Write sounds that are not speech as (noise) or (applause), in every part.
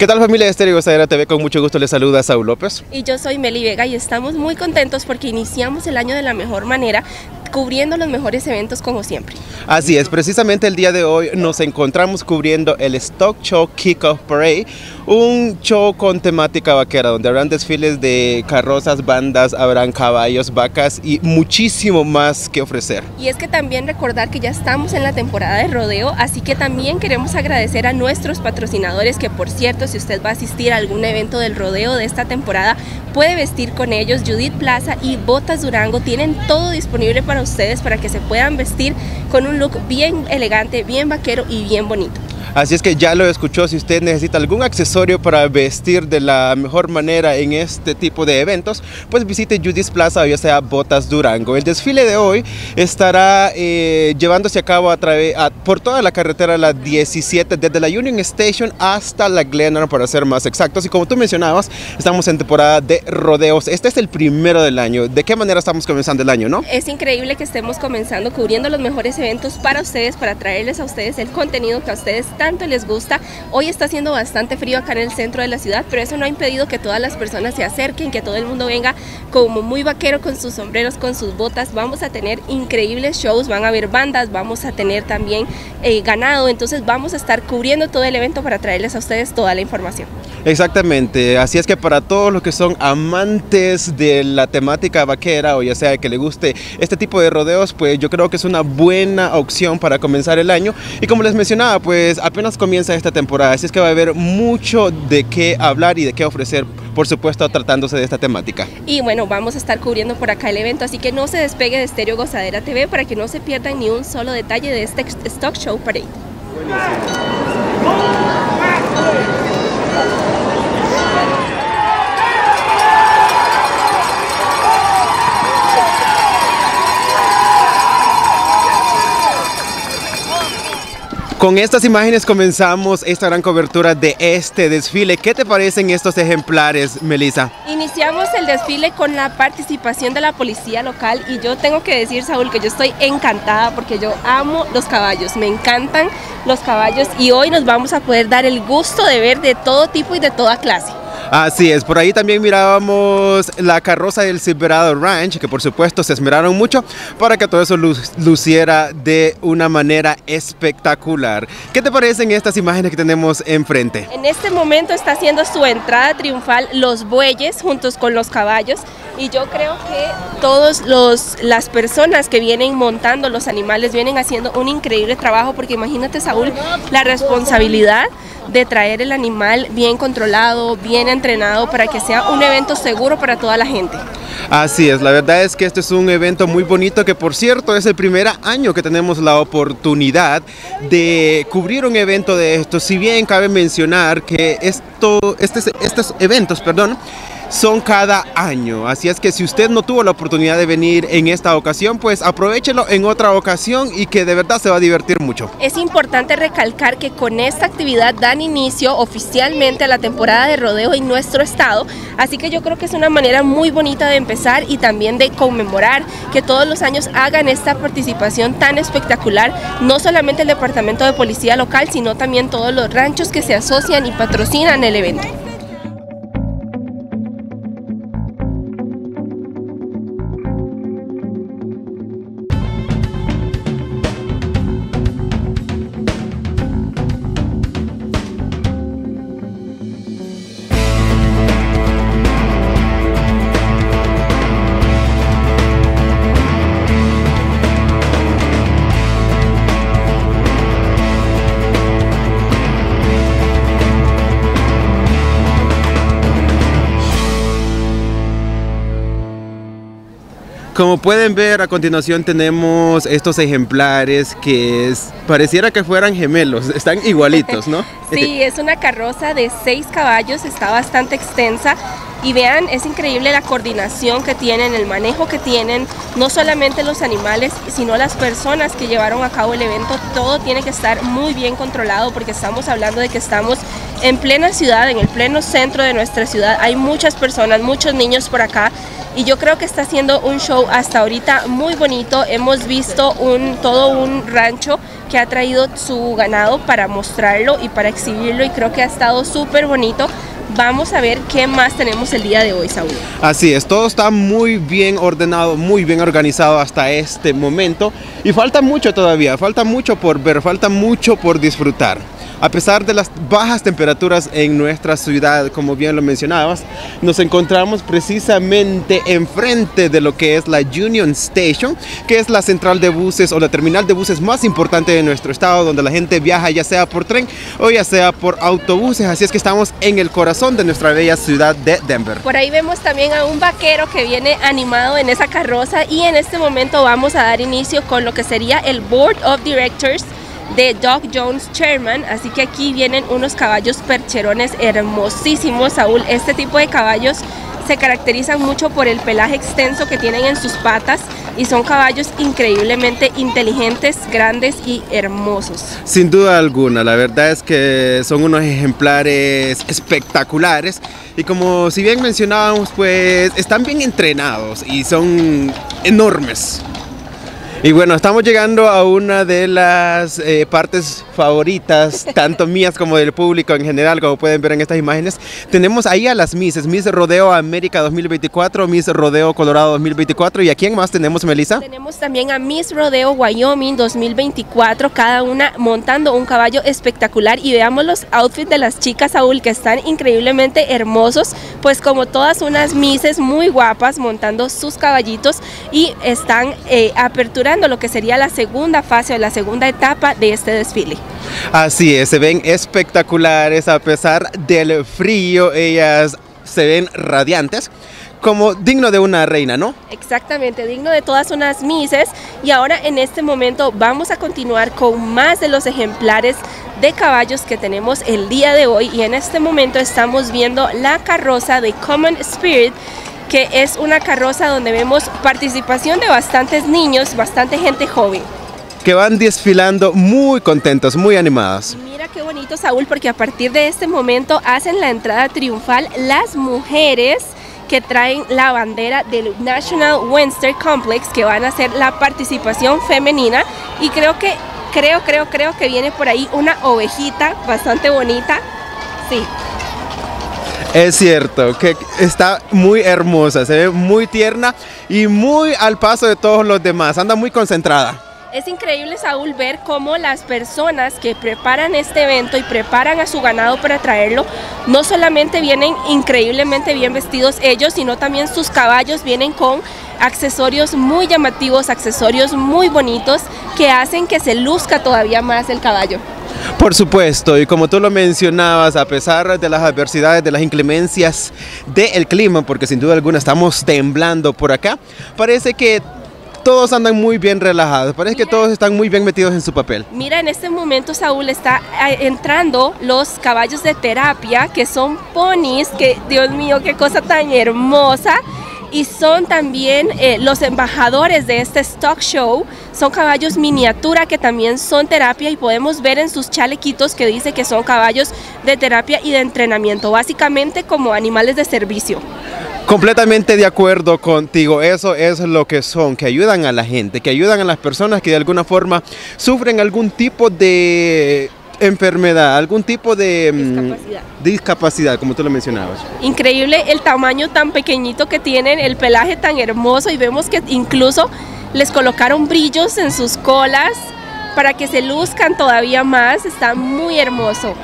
¿Qué tal familia de Estéreo Gozadera TV? Con mucho gusto les saluda Saúl López. Y yo soy Meli Vega y estamos muy contentos porque iniciamos el año de la mejor manera cubriendo los mejores eventos como siempre. Así es, precisamente el día de hoy nos encontramos cubriendo el Stock Show Kickoff Parade, un show con temática vaquera donde habrán desfiles de carrozas, bandas, habrán caballos, vacas y muchísimo más que ofrecer. Y es que también recordar que ya estamos en la temporada de rodeo, así que también queremos agradecer a nuestros patrocinadores que por cierto, si usted va a asistir a algún evento del rodeo de esta temporada, puede vestir con ellos. Judith Plaza y Botas Durango tienen todo disponible para ustedes para que se puedan vestir con un look bien elegante, bien vaquero y bien bonito. Así es que ya lo escuchó, si usted necesita algún accesorio para vestir de la mejor manera en este tipo de eventos, pues visite Judith Plaza o ya sea Botas Durango. El desfile de hoy estará eh, llevándose a cabo por toda la carretera la 17, desde la Union Station hasta la Glenarm para ser más exactos. Y como tú mencionabas, estamos en temporada de rodeos. Este es el primero del año. ¿De qué manera estamos comenzando el año, no? Es increíble que estemos comenzando cubriendo los mejores eventos para ustedes, para traerles a ustedes el contenido que a ustedes tanto les gusta. Hoy está haciendo bastante frío acá en el centro de la ciudad, pero eso no ha impedido que todas las personas se acerquen, que todo el mundo venga como muy vaquero con sus sombreros, con sus botas. Vamos a tener increíbles shows, van a haber bandas, vamos a tener también eh, ganado, entonces vamos a estar cubriendo todo el evento para traerles a ustedes toda la información. Exactamente, así es que para todos los que son amantes de la temática vaquera o ya sea que le guste este tipo de rodeos, pues yo creo que es una buena opción para comenzar el año. Y como les mencionaba, pues apenas comienza esta temporada, así es que va a haber mucho de qué hablar y de qué ofrecer, por supuesto, tratándose de esta temática. Y bueno, vamos a estar cubriendo por acá el evento, así que no se despegue de Estéreo Gozadera TV para que no se pierdan ni un solo detalle de este Stock Show Parade. Con estas imágenes comenzamos esta gran cobertura de este desfile. ¿Qué te parecen estos ejemplares, Melissa? Iniciamos el desfile con la participación de la policía local y yo tengo que decir, Saúl, que yo estoy encantada porque yo amo los caballos, me encantan los caballos y hoy nos vamos a poder dar el gusto de ver de todo tipo y de toda clase. Así es, por ahí también mirábamos la carroza del Silverado Ranch, que por supuesto se esmeraron mucho para que todo eso luciera de una manera espectacular. ¿Qué te parecen estas imágenes que tenemos enfrente? En este momento está haciendo su entrada triunfal los bueyes juntos con los caballos y yo creo que todas las personas que vienen montando los animales vienen haciendo un increíble trabajo porque imagínate Saúl la responsabilidad de traer el animal bien controlado, bien entrenado para que sea un evento seguro para toda la gente. Así es, la verdad es que este es un evento muy bonito que por cierto es el primer año que tenemos la oportunidad de cubrir un evento de esto. Si bien cabe mencionar que esto, este, estos eventos, perdón, son cada año. Así es que si usted no tuvo la oportunidad de venir en esta ocasión, pues aprovechelo en otra ocasión y que de verdad se va a divertir mucho. Es importante recalcar que con esta actividad dan inicio oficialmente a la temporada de rodeo en nuestro estado, así que yo creo que es una manera muy bonita de empezar y también de conmemorar que todos los años hagan esta participación tan espectacular, no solamente el departamento de policía local, sino también todos los ranchos que se asocian y patrocinan el evento. Como pueden ver a continuación tenemos estos ejemplares que pareciera que fueran gemelos, (laughs) están igualitos, ¿no? (laughs) sí, es una carroza de seis caballos, está bastante extensa. Y vean, es increíble la coordinación que tienen, el manejo que tienen, no solamente los animales, sino las personas que llevaron a cabo el evento, todo tiene que estar muy bien controlado porque estamos hablando de que estamos en plena ciudad, en el pleno centro de nuestra ciudad, hay muchas personas, muchos niños por acá y yo creo que está haciendo un show hasta ahorita muy bonito. Hemos visto un, todo un rancho que ha traído su ganado para mostrarlo y para exhibirlo y creo que ha estado súper bonito. Vamos a ver qué más tenemos el día de hoy, Saúl. Así es, todo está muy bien ordenado, muy bien organizado hasta este momento y falta mucho todavía, falta mucho por ver, falta mucho por disfrutar. A pesar de las bajas temperaturas en nuestra ciudad, como bien lo mencionabas, nos encontramos precisamente enfrente de lo que es la Union Station, que es la central de buses o la terminal de buses más importante de nuestro estado, donde la gente viaja ya sea por tren o ya sea por autobuses. Así es que estamos en el corazón de nuestra bella ciudad de Denver. Por ahí vemos también a un vaquero que viene animado en esa carroza y en este momento vamos a dar inicio con lo que sería el Board of Directors de Doc Jones Chairman, así que aquí vienen unos caballos percherones hermosísimos, Saúl. Este tipo de caballos se caracterizan mucho por el pelaje extenso que tienen en sus patas y son caballos increíblemente inteligentes, grandes y hermosos. Sin duda alguna, la verdad es que son unos ejemplares espectaculares y como si bien mencionábamos, pues están bien entrenados y son enormes. Y bueno, estamos llegando a una de las eh, partes favoritas, (laughs) tanto mías como del público en general, como pueden ver en estas imágenes. Tenemos ahí a las Misses, Miss Rodeo América 2024, Miss Rodeo Colorado 2024. ¿Y a quién más tenemos, Melissa? Tenemos también a Miss Rodeo Wyoming 2024, cada una montando un caballo espectacular. Y veamos los outfits de las chicas, Saúl, que están increíblemente hermosos, pues como todas unas Misses muy guapas montando sus caballitos y están eh, apertura lo que sería la segunda fase o la segunda etapa de este desfile. Así es, se ven espectaculares a pesar del frío, ellas se ven radiantes como digno de una reina, ¿no? Exactamente, digno de todas unas mises. Y ahora en este momento vamos a continuar con más de los ejemplares de caballos que tenemos el día de hoy. Y en este momento estamos viendo la carroza de Common Spirit que es una carroza donde vemos participación de bastantes niños, bastante gente joven. Que van desfilando muy contentos, muy animadas. Mira qué bonito, Saúl, porque a partir de este momento hacen la entrada triunfal las mujeres que traen la bandera del National Western Complex, que van a hacer la participación femenina. Y creo que, creo, creo, creo que viene por ahí una ovejita bastante bonita. Sí, es cierto, que está muy hermosa, se ve muy tierna y muy al paso de todos los demás, anda muy concentrada. Es increíble, Saúl, ver cómo las personas que preparan este evento y preparan a su ganado para traerlo, no solamente vienen increíblemente bien vestidos ellos, sino también sus caballos vienen con accesorios muy llamativos, accesorios muy bonitos que hacen que se luzca todavía más el caballo. Por supuesto, y como tú lo mencionabas, a pesar de las adversidades, de las inclemencias del clima, porque sin duda alguna estamos temblando por acá, parece que todos andan muy bien relajados, parece que todos están muy bien metidos en su papel. Mira, en este momento Saúl está eh, entrando los caballos de terapia, que son ponis, que Dios mío, qué cosa tan hermosa y son también eh, los embajadores de este stock show. Son caballos miniatura que también son terapia y podemos ver en sus chalequitos que dice que son caballos de terapia y de entrenamiento, básicamente como animales de servicio. Completamente de acuerdo contigo, eso es lo que son, que ayudan a la gente, que ayudan a las personas que de alguna forma sufren algún tipo de enfermedad, algún tipo de mm, discapacidad. como tú lo mencionabas. Increíble el tamaño tan pequeñito que tienen, el pelaje tan hermoso y vemos que incluso les colocaron brillos en sus colas para que se luzcan todavía más, está muy hermoso.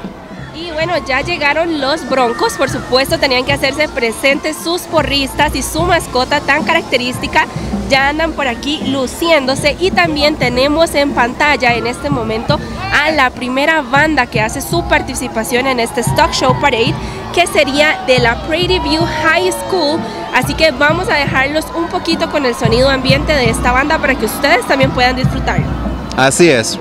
Y bueno, ya llegaron los broncos, por supuesto tenían que hacerse presentes sus porristas y su mascota tan característica ya andan por aquí luciéndose y también tenemos en pantalla en este momento a la primera banda que hace su participación en este Stock Show Parade que sería de la Prairie View High School así que vamos a dejarlos un poquito con el sonido ambiente de esta banda para que ustedes también puedan disfrutar. Así es.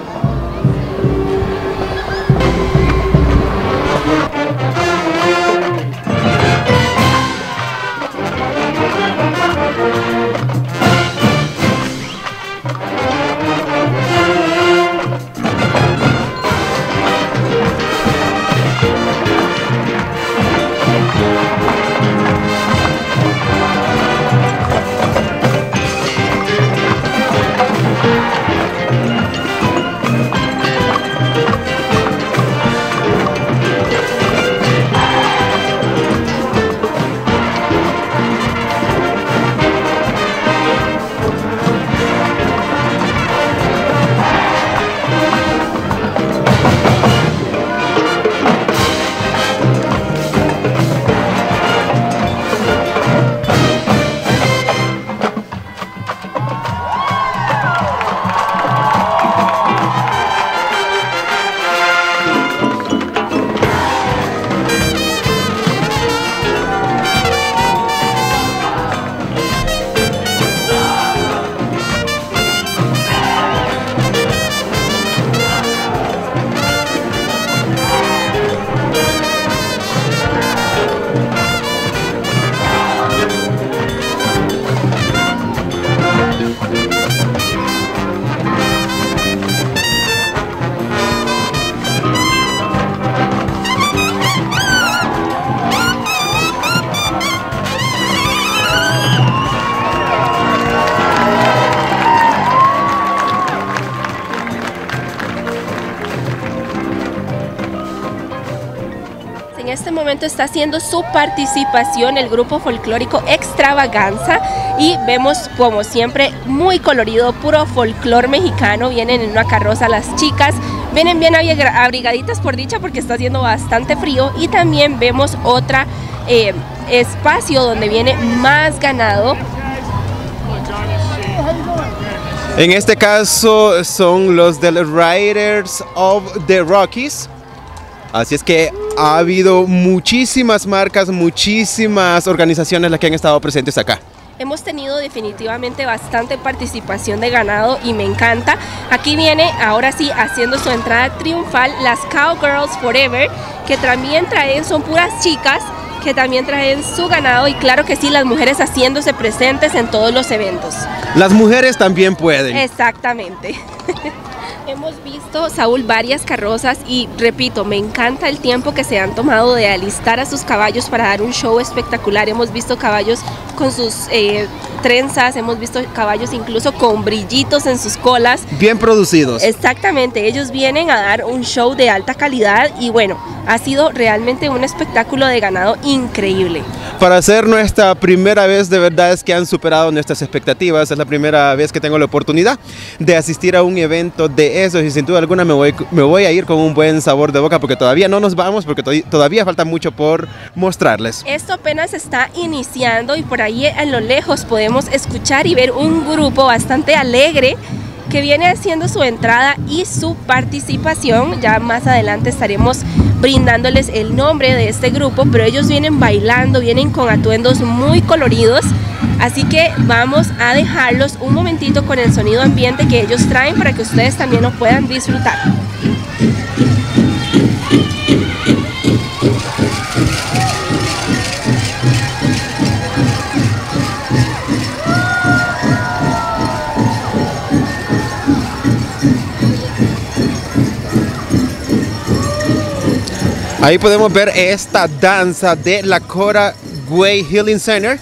Está haciendo su participación el grupo folclórico Extravaganza y vemos como siempre muy colorido, puro folclor mexicano, vienen en una carroza las chicas, vienen bien abrigaditas por dicha porque está haciendo bastante frío. Y también vemos otra eh, espacio donde viene más ganado. En este caso son los del Riders of the Rockies. Así es que ha habido muchísimas marcas, muchísimas organizaciones las que han estado presentes acá. Hemos tenido definitivamente bastante participación de ganado y me encanta. Aquí viene ahora sí haciendo su entrada triunfal las Cowgirls Forever, que también traen, son puras chicas que también traen su ganado y claro que sí, las mujeres haciéndose presentes en todos los eventos. Las mujeres también pueden. Exactamente. (laughs) Hemos visto, Saúl, varias carrozas y repito, me encanta el tiempo que se han tomado de alistar a sus caballos para dar un show espectacular. Hemos visto caballos con sus eh, trenzas, hemos visto caballos incluso con brillitos en sus colas. Bien producidos. Exactamente, ellos vienen a dar un show de alta calidad y bueno, ha sido realmente un espectáculo de ganado increíble. Para ser nuestra primera vez, de verdad es que han superado nuestras expectativas. Es la primera vez que tengo la oportunidad de asistir a un evento de esos y sin duda alguna me voy, me voy a ir con un buen sabor de boca porque todavía no nos vamos, porque todavía falta mucho por mostrarles. Esto apenas está iniciando y por ahí en lo lejos podemos escuchar y ver un grupo bastante alegre que viene haciendo su entrada y su participación. Ya más adelante estaremos brindándoles el nombre de este grupo, pero ellos vienen bailando, vienen con atuendos muy coloridos. Así que vamos a dejarlos un momentito con el sonido ambiente que ellos traen para que ustedes también lo puedan disfrutar. Ahí podemos ver esta danza de la Cora Way Healing Center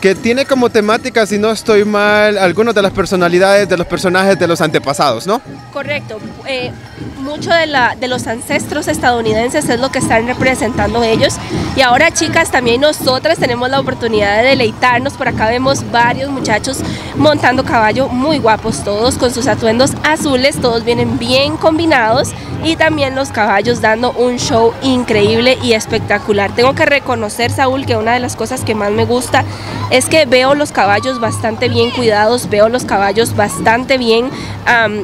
que tiene como temática, si no estoy mal, algunas de las personalidades de los personajes de los antepasados, ¿no? Correcto. Eh, mucho de, la, de los ancestros estadounidenses es lo que están representando ellos. Y ahora, chicas, también nosotras tenemos la oportunidad de deleitarnos. Por acá vemos varios muchachos montando caballo, muy guapos todos, con sus atuendos azules, todos vienen bien combinados. Y también los caballos dando un show increíble y espectacular. Tengo que reconocer, Saúl, que una de las cosas que más me gusta es que veo los caballos bastante bien cuidados, veo los caballos bastante bien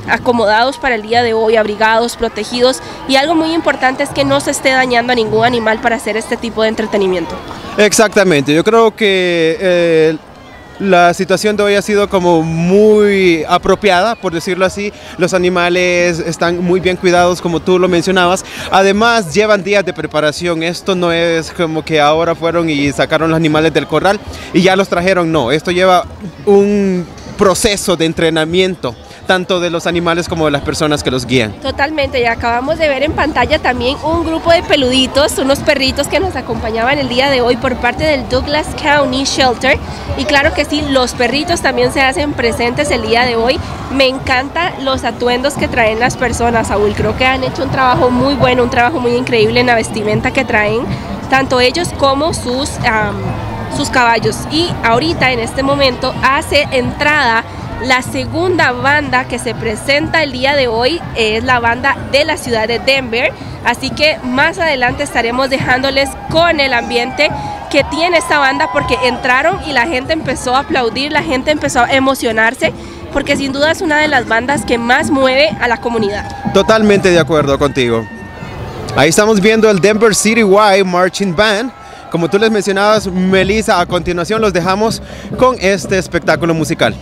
acomodados para el día de hoy, abrigados, protegidos y algo muy importante es que no se esté dañando a ningún animal para hacer este tipo de entretenimiento. Exactamente, yo creo que eh, la situación de hoy ha sido como muy apropiada, por decirlo así. Los animales están muy bien cuidados, como tú lo mencionabas. Además, llevan días de preparación. Esto no es como que ahora fueron y sacaron los animales del corral y ya los trajeron. No, esto lleva un proceso de entrenamiento tanto de los animales como de las personas que los guían. Totalmente, y acabamos de ver en pantalla también un grupo de peluditos, unos perritos que nos acompañaban el día de hoy por parte del Douglas County Shelter. Y claro que sí, los perritos también se hacen presentes el día de hoy. Me encantan los atuendos que traen las personas, Saúl. Creo que han hecho un trabajo muy bueno, un trabajo muy increíble en la vestimenta que traen, tanto ellos como sus, sus caballos. Y ahorita, en este momento, hace entrada la segunda banda que se presenta el día de hoy es la banda de la ciudad de Denver, así que más adelante estaremos dejándoles con el ambiente que tiene esta banda porque entraron y la gente empezó a aplaudir, la gente empezó a emocionarse porque sin duda es una de las bandas que más mueve a la comunidad. Totalmente de acuerdo contigo. Ahí estamos viendo el Denver City Y Marching Band. Como tú les mencionabas, Melissa, a continuación los dejamos con este espectáculo musical.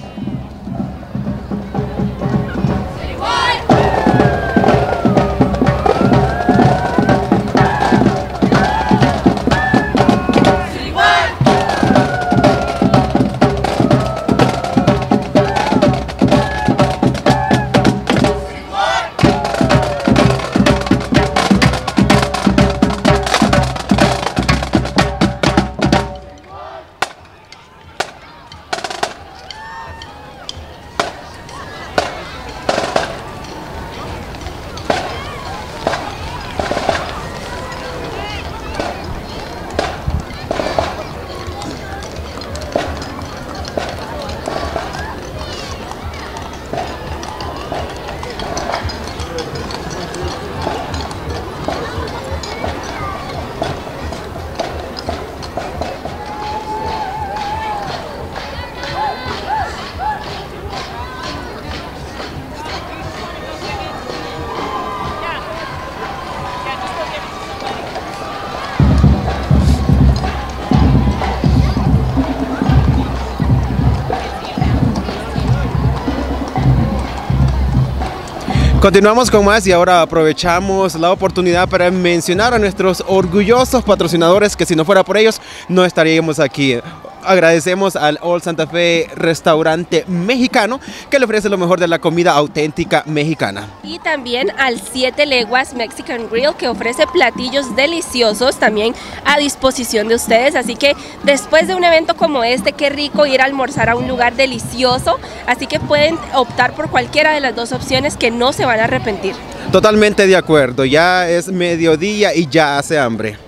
Continuamos con más y ahora aprovechamos la oportunidad para mencionar a nuestros orgullosos patrocinadores que si no fuera por ellos no estaríamos aquí agradecemos al All Santa Fe Restaurante Mexicano que le ofrece lo mejor de la comida auténtica mexicana. Y también al Siete Leguas Mexican Grill que ofrece platillos deliciosos también a disposición de ustedes. Así que después de un evento como este, qué rico ir a almorzar a un lugar delicioso. Así que pueden optar por cualquiera de las dos opciones que no se van a arrepentir. Totalmente de acuerdo, ya es mediodía y ya hace hambre.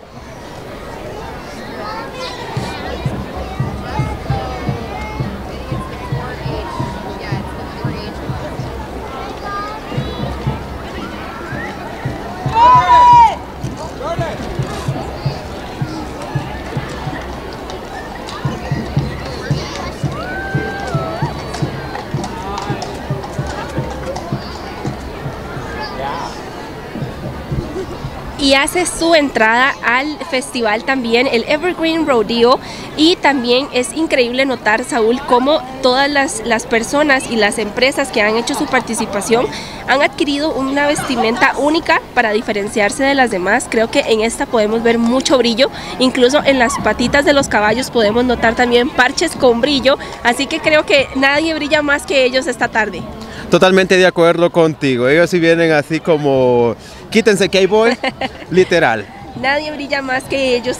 Hace su entrada al festival también, el Evergreen Rodeo. Y también es increíble notar, Saúl, cómo todas las, las personas y las empresas que han hecho su participación han adquirido una vestimenta única para diferenciarse de las demás. Creo que en esta podemos ver mucho brillo, incluso en las patitas de los caballos podemos notar también parches con brillo, así que creo que nadie brilla más que ellos esta tarde. Totalmente de acuerdo contigo. Ellos sí vienen así como, quítense que ahí voy, literal. (laughs) Nadie brilla más que ellos.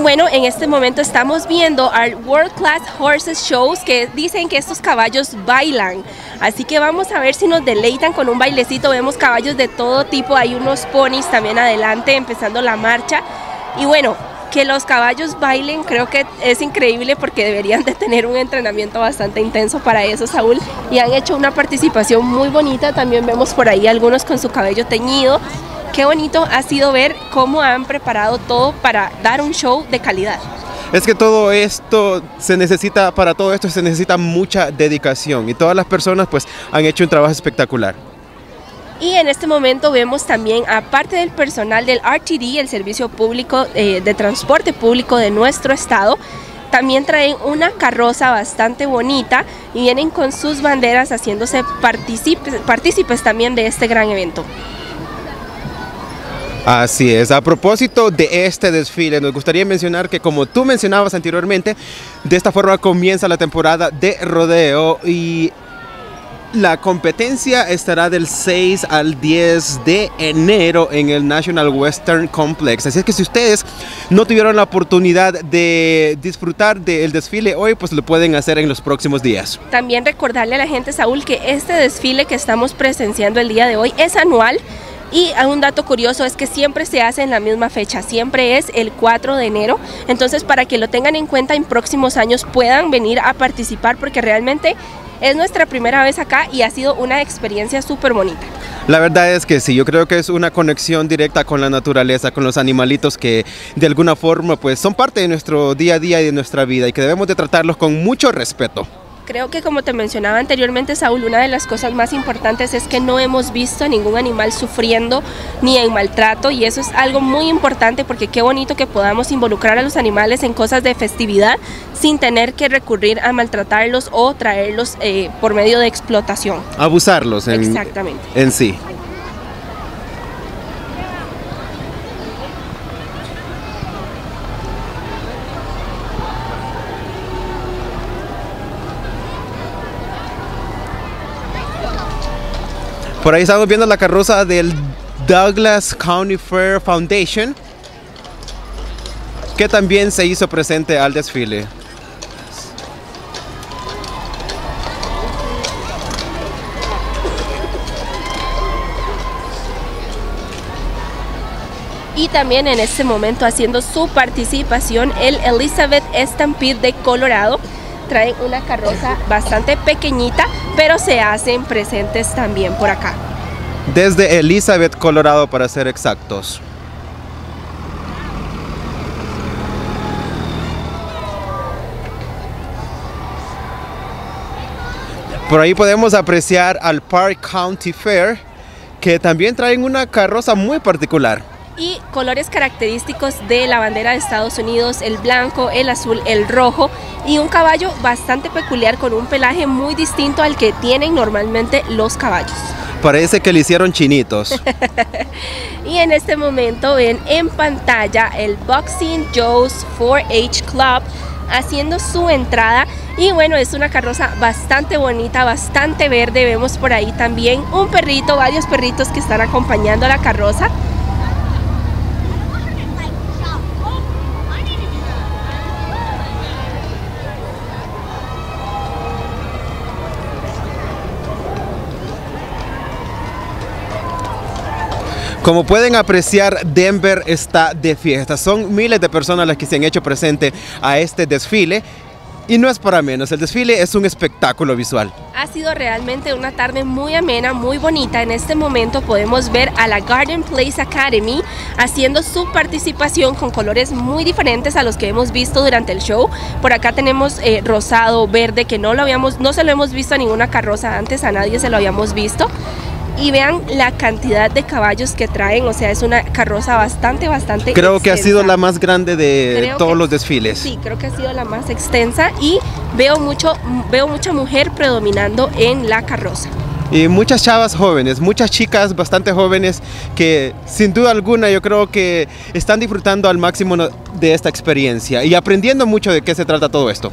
Bueno, en este momento estamos viendo al World Class Horses Shows que dicen que estos caballos bailan. Así que vamos a ver si nos deleitan con un bailecito. Vemos caballos de todo tipo, hay unos ponis también adelante empezando la marcha. Y bueno, que los caballos bailen creo que es increíble porque deberían de tener un entrenamiento bastante intenso para eso, Saúl. Y han hecho una participación muy bonita. También vemos por ahí algunos con su cabello teñido qué bonito ha sido ver cómo han preparado todo para dar un show de calidad. Es que todo esto se necesita, para todo esto se necesita mucha dedicación y todas las personas pues han hecho un trabajo espectacular. Y en este momento vemos también, aparte del personal del RTD, el Servicio Público eh, de Transporte Público de nuestro estado, también traen una carroza bastante bonita y vienen con sus banderas haciéndose partícipes también de este gran evento. Así es, a propósito de este desfile, nos gustaría mencionar que como tú mencionabas anteriormente, de esta forma comienza la temporada de rodeo y la competencia estará del 6 al 10 de enero en el National Western Complex. Así es que si ustedes no tuvieron la oportunidad de disfrutar del desfile hoy, pues lo pueden hacer en los próximos días. También recordarle a la gente, Saúl, que este desfile que estamos presenciando el día de hoy es anual y un dato curioso es que siempre se hace en la misma fecha, siempre es el 4 de enero. Entonces, para que lo tengan en cuenta en próximos años puedan venir a participar porque realmente es nuestra primera vez acá y ha sido una experiencia súper bonita. La verdad es que sí, yo creo que es una conexión directa con la naturaleza, con los animalitos que de alguna forma pues son parte de nuestro día a día y de nuestra vida y que debemos de tratarlos con mucho respeto. Creo que como te mencionaba anteriormente, Saúl, una de las cosas más importantes es que no hemos visto a ningún animal sufriendo ni en maltrato y eso es algo muy importante porque qué bonito que podamos involucrar a los animales en cosas de festividad sin tener que recurrir a maltratarlos o traerlos eh, por medio de explotación. Abusarlos en, Exactamente. en sí. Por ahí estamos viendo la carroza del Douglas County Fair Foundation, que también se hizo presente al desfile. Y también en este momento haciendo su participación el Elizabeth Stampede de Colorado. Traen una carroza bastante pequeñita, pero se hacen presentes también por acá. Desde Elizabeth, Colorado, para ser exactos. Por ahí podemos apreciar al Park County Fair, que también traen una carroza muy particular. Y colores característicos de la bandera de Estados Unidos, el blanco, el azul, el rojo y un caballo bastante peculiar con un pelaje muy distinto al que tienen normalmente los caballos. Parece que le hicieron chinitos. (laughs) y en este momento ven en pantalla el Boxing Joe's 4H Club haciendo su entrada y bueno es una carroza bastante bonita bastante verde vemos por ahí también un perrito varios perritos que están acompañando a la carroza Como pueden apreciar, Denver está de fiesta. Son miles de personas las que se han hecho presente a este desfile. Y no es para menos, el desfile es un espectáculo visual. Ha sido realmente una tarde muy amena, muy bonita. En este momento podemos ver a la Garden Place Academy haciendo su participación con colores muy diferentes a los que hemos visto durante el show. Por acá tenemos eh, rosado, verde, que no lo habíamos, no se lo hemos visto a ninguna carroza antes, a nadie se lo habíamos visto y vean la cantidad de caballos que traen, o sea, es una carroza bastante, bastante Creo que ha sido la más grande de todos los desfiles. Sí, creo que ha sido la más extensa y veo, mucho, veo mucha mujer predominando en la carroza. Y muchas chavas jóvenes, muchas chicas bastante jóvenes que sin duda alguna yo creo que están disfrutando al máximo de esta experiencia y aprendiendo mucho de qué se trata todo esto.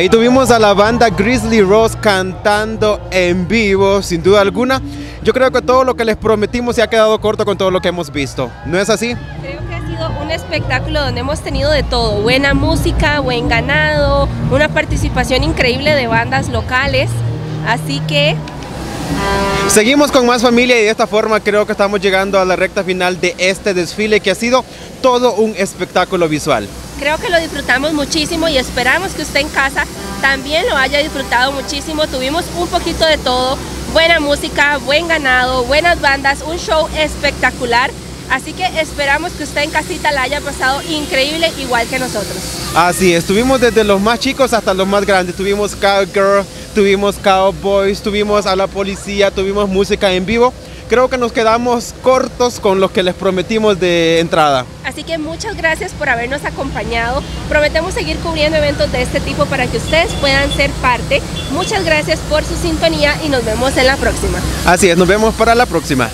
Ahí tuvimos a la banda Grizzly Rose cantando en vivo, sin duda alguna. Yo creo que todo lo que les prometimos se ha quedado corto con todo lo que hemos visto. ¿No es así? Creo que ha sido un espectáculo donde hemos tenido de todo. Buena música, buen ganado, una participación increíble de bandas locales. Así que Seguimos con más familia y de esta forma creo que estamos llegando a la recta final de este desfile que ha sido todo un espectáculo visual. Creo que lo disfrutamos muchísimo y esperamos que usted en casa también lo haya disfrutado muchísimo. Tuvimos un poquito de todo, buena música, buen ganado, buenas bandas, un show espectacular. Así que esperamos que usted en casita la haya pasado increíble igual que nosotros. Así, estuvimos desde los más chicos hasta los más grandes. Tuvimos Cowgirl, tuvimos Cowboys, tuvimos a la policía, tuvimos música en vivo creo que nos quedamos cortos con lo que les prometimos de entrada. Así que muchas gracias por habernos acompañado. Prometemos seguir cubriendo eventos de este tipo para que ustedes puedan ser parte. Muchas gracias por su sintonía y nos vemos en la próxima. Así es, nos vemos para la próxima.